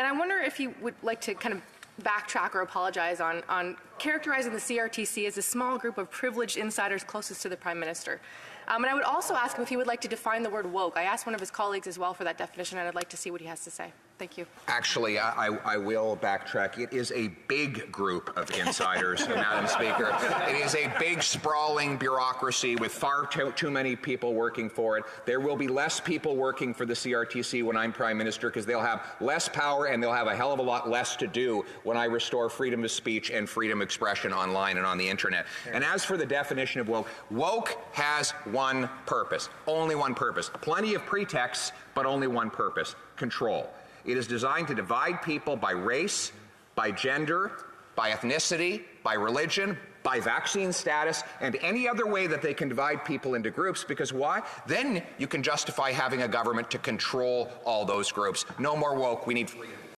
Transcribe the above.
and I wonder if you would like to kind of backtrack or apologize on, on characterizing the CRTC as a small group of privileged insiders closest to the Prime Minister. Um, and I would also ask him if he would like to define the word woke. I asked one of his colleagues as well for that definition, and I'd like to see what he has to say. Thank you. Actually, I, I, will backtrack. It is a big group of insiders, Madam Speaker. It is a big, sprawling bureaucracy with far too, too, many people working for it. There will be less people working for the CRTC when I'm Prime Minister because they'll have less power and they'll have a hell of a lot less to do when I restore freedom of speech and freedom of expression online and on the internet. And as for the definition of woke, woke has one purpose, only one purpose. Plenty of pretexts, but only one purpose control. It is designed to divide people by race, by gender, by ethnicity, by religion, by vaccine status, and any other way that they can divide people into groups. Because why? Then you can justify having a government to control all those groups. No more woke. We need freedom.